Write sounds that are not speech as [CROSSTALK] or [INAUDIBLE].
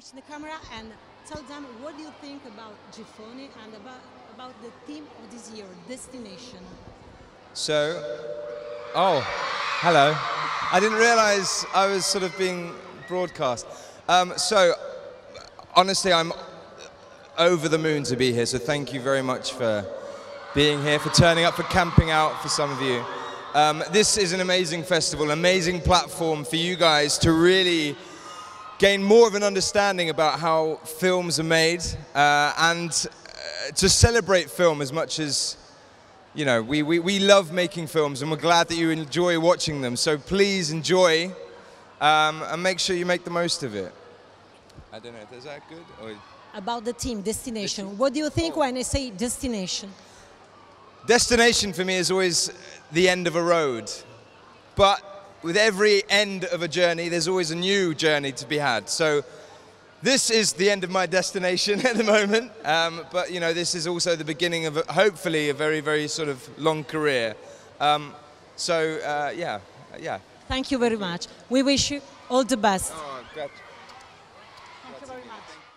watch the camera and tell them what do you think about Giffoni and about, about the theme of this year, Destination. So, oh, hello. I didn't realize I was sort of being broadcast. Um, so, honestly, I'm over the moon to be here. So, thank you very much for being here, for turning up, for camping out for some of you. Um, this is an amazing festival, amazing platform for you guys to really gain more of an understanding about how films are made uh, and uh, to celebrate film as much as you know, we, we, we love making films and we're glad that you enjoy watching them. So please enjoy um, and make sure you make the most of it. I don't know, is that good? Or... About the team Destination. What do you think when I say Destination? Destination for me is always the end of a road. But with every end of a journey, there's always a new journey to be had. So this is the end of my destination [LAUGHS] at the moment, um, but you know, this is also the beginning of a, hopefully a very, very sort of long career. Um, so uh, yeah, yeah. Thank you very much. We wish you all the best. Oh, Thank you very much.